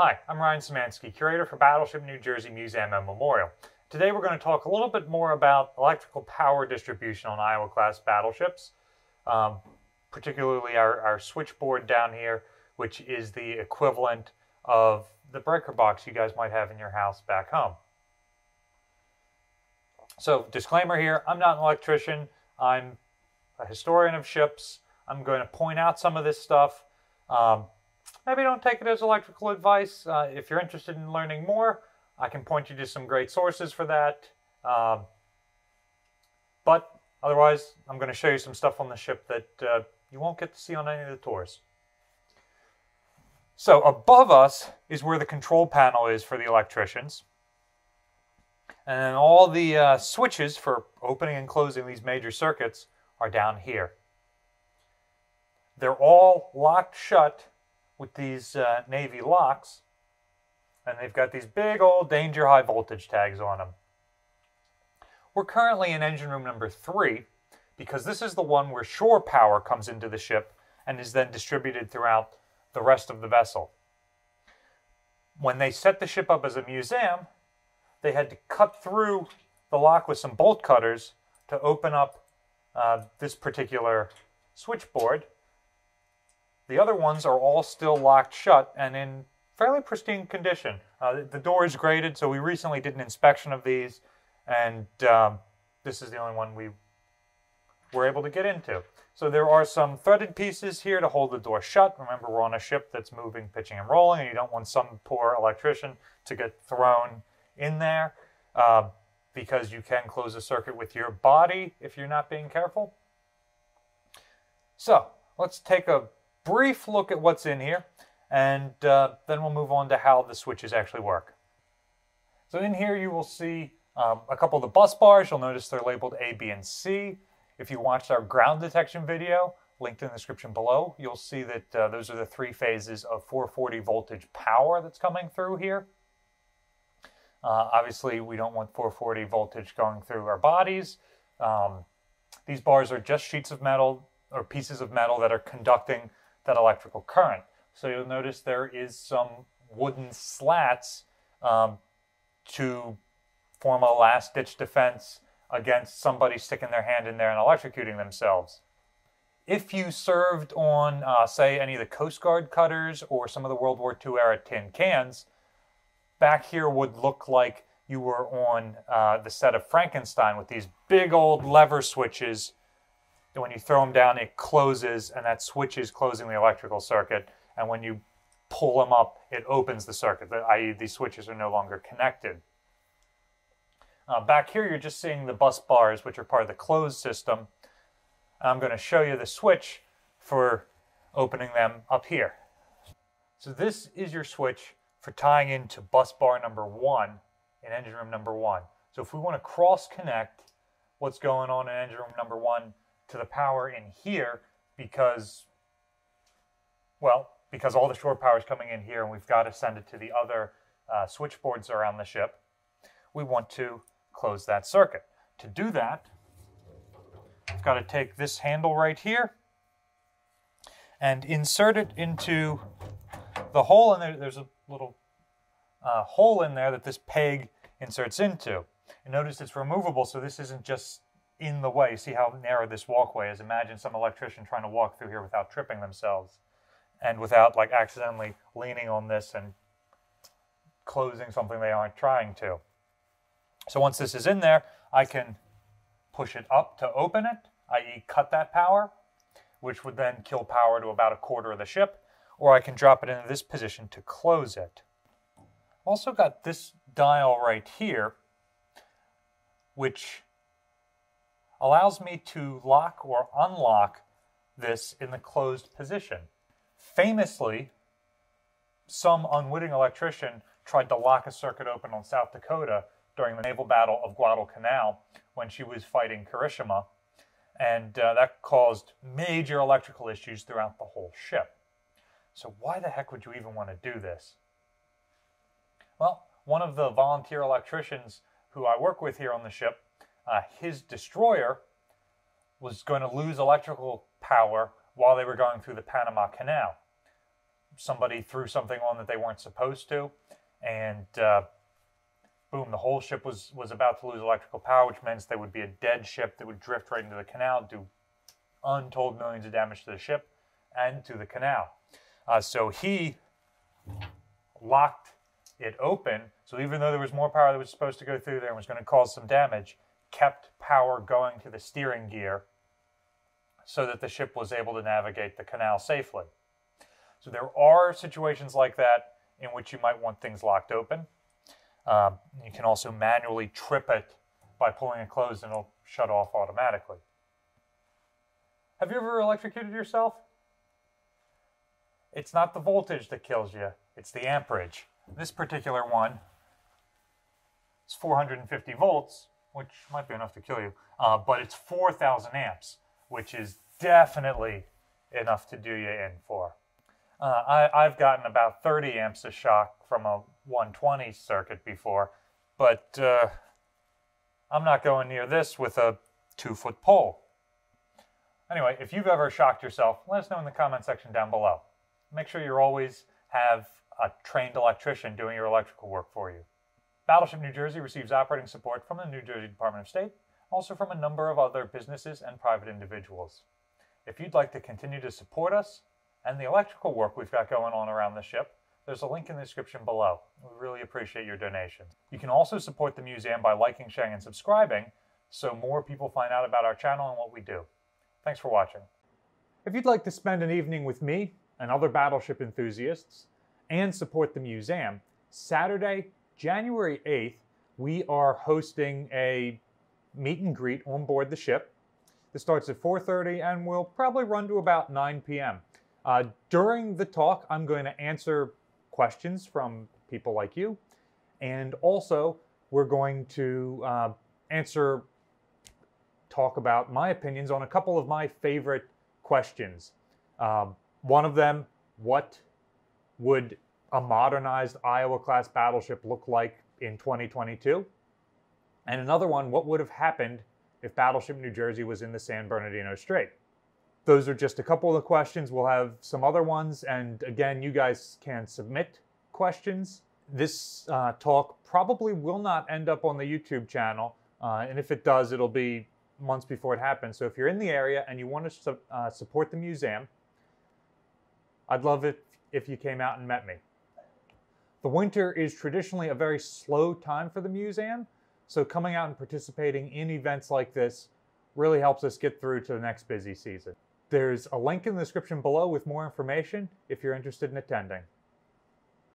Hi, I'm Ryan Szymanski, curator for Battleship New Jersey Museum and Memorial. Today we're going to talk a little bit more about electrical power distribution on Iowa class battleships, um, particularly our, our switchboard down here, which is the equivalent of the breaker box you guys might have in your house back home. So, disclaimer here I'm not an electrician, I'm a historian of ships. I'm going to point out some of this stuff. Um, maybe don't take it as electrical advice. Uh, if you're interested in learning more, I can point you to some great sources for that. Um, but otherwise, I'm going to show you some stuff on the ship that uh, you won't get to see on any of the tours. So above us is where the control panel is for the electricians. And then all the uh, switches for opening and closing these major circuits are down here. They're all locked shut with these uh, Navy locks, and they've got these big old danger high voltage tags on them. We're currently in engine room number three because this is the one where shore power comes into the ship and is then distributed throughout the rest of the vessel. When they set the ship up as a museum, they had to cut through the lock with some bolt cutters to open up uh, this particular switchboard. The other ones are all still locked shut and in fairly pristine condition. Uh, the door is graded, so we recently did an inspection of these, and um, this is the only one we were able to get into. So there are some threaded pieces here to hold the door shut. Remember, we're on a ship that's moving, pitching, and rolling, and you don't want some poor electrician to get thrown in there. Uh, because you can close a circuit with your body if you're not being careful. So let's take a brief look at what's in here and uh, then we'll move on to how the switches actually work. So in here you will see um, a couple of the bus bars. You'll notice they're labeled A, B, and C. If you watched our ground detection video, linked in the description below, you'll see that uh, those are the three phases of 440 voltage power that's coming through here. Uh, obviously, we don't want 440 voltage going through our bodies. Um, these bars are just sheets of metal or pieces of metal that are conducting that electrical current. So you'll notice there is some wooden slats um, to form a last ditch defense against somebody sticking their hand in there and electrocuting themselves. If you served on, uh, say, any of the Coast Guard cutters or some of the World War II era tin cans, back here would look like you were on uh, the set of Frankenstein with these big old lever switches. And when you throw them down, it closes, and that switch is closing the electrical circuit. And when you pull them up, it opens the circuit, i.e., these switches are no longer connected. Uh, back here, you're just seeing the bus bars, which are part of the closed system. I'm going to show you the switch for opening them up here. So this is your switch for tying into bus bar number one in engine room number one. So if we want to cross connect what's going on in engine room number one to the power in here, because, well, because all the shore power is coming in here and we've got to send it to the other uh, switchboards around the ship, we want to close that circuit. To do that, I've got to take this handle right here and insert it into the hole, and there, there's a little uh, hole in there that this peg inserts into. And notice it's removable, so this isn't just in the way. See how narrow this walkway is? Imagine some electrician trying to walk through here without tripping themselves and without like accidentally leaning on this and closing something they aren't trying to. So once this is in there, I can push it up to open it, i.e. cut that power, which would then kill power to about a quarter of the ship, or I can drop it into this position to close it. Also got this dial right here, which allows me to lock or unlock this in the closed position. Famously, some unwitting electrician tried to lock a circuit open on South Dakota during the naval battle of Guadalcanal when she was fighting Kirishima, and uh, that caused major electrical issues throughout the whole ship. So why the heck would you even want to do this? Well, one of the volunteer electricians who I work with here on the ship, uh, his destroyer was going to lose electrical power while they were going through the Panama Canal. somebody threw something on that they weren't supposed to, and uh, boom, the whole ship was was about to lose electrical power, which means they would be a dead ship that would drift right into the canal, do untold millions of damage to the ship and to the canal. Uh, so he locked it open. So even though there was more power that was supposed to go through there and was going to cause some damage, kept power going to the steering gear so that the ship was able to navigate the canal safely. So there are situations like that in which you might want things locked open. Um, you can also manually trip it by pulling it closed and it'll shut off automatically. Have you ever electrocuted yourself? It's not the voltage that kills you, it's the amperage. This particular one is 450 volts, which might be enough to kill you, uh, but it's 4,000 amps, which is definitely enough to do you in for. Uh, I, I've gotten about 30 amps of shock from a 120 circuit before, but uh, I'm not going near this with a two foot pole. Anyway, if you've ever shocked yourself, let us know in the comment section down below. Make sure you always have a trained electrician doing your electrical work for you. Battleship New Jersey receives operating support from the New Jersey Department of State, also from a number of other businesses and private individuals. If you'd like to continue to support us and the electrical work we've got going on around the ship, there's a link in the description below. We really appreciate your donations. You can also support the museum by liking, sharing, and subscribing so more people find out about our channel and what we do. Thanks for watching. If you'd like to spend an evening with me and other battleship enthusiasts and support the museum, Saturday, January 8th, we are hosting a meet and greet on board the ship. This starts at 4.30 and will probably run to about 9 p.m. Uh, during the talk, I'm going to answer questions from people like you. And also, we're going to uh, answer, talk about my opinions on a couple of my favorite questions. Um, one of them, what would a modernized Iowa class battleship look like in 2022? And another one, what would have happened if Battleship New Jersey was in the San Bernardino Strait? those are just a couple of the questions. We'll have some other ones. And again, you guys can submit questions. This uh, talk probably will not end up on the YouTube channel. Uh, and if it does, it'll be months before it happens. So if you're in the area and you want to su uh, support the museum, I'd love it if you came out and met me. The winter is traditionally a very slow time for the museum. So coming out and participating in events like this really helps us get through to the next busy season. There's a link in the description below with more information if you're interested in attending.